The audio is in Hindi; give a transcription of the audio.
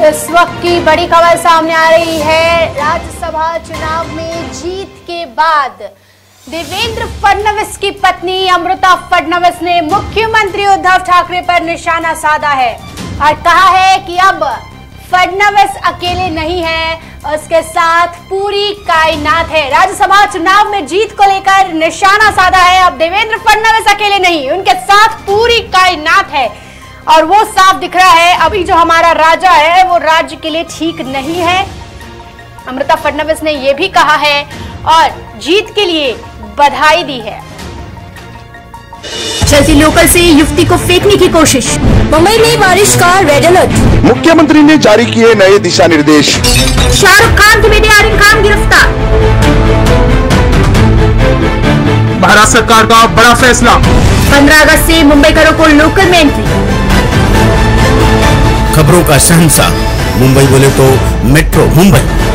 इस वक्त की बड़ी खबर सामने आ रही है। राज्यसभा चुनाव में जीत के बाद देवेंद्र फडणवीस की पत्नी अमृता फडणवीस ने मुख्यमंत्री उद्धव ठाकरे पर निशाना साधा है और कहा है कि अब फडणवीस अकेले नहीं है, उसके साथ पूरी कायनात है। राज्यसभा चुनाव में जीत को लेकर निशाना साधा है। अब देवेंद्र फडणवीस अकेले नहीं, उनके साथ पूरी है और वो साफ़ दिख रहा है अभी जो हमारा राजा है वो राज्य के लिए ठीक नहीं है। अमृता फडनवीस ने ये भी कहा है और जीत के लिए बधाई दी है। चलती लोकल से युवती को फेंकने की कोशिश मुंबई में बारिश का रेड अलर्ट मुख्यमंत्री ने जारी किए नए दिशा निर्देश। शाहरुख खान की बेटे आर्यन खान गिरफ़्तार। महाराष्ट्र सरकार का बड़ा फैसला। 15 अगस्त से मुंबई करो को लोकल में एंट्री खबरों का शहनशाह। मुंबई बोले तो मेट्रो मुंबई।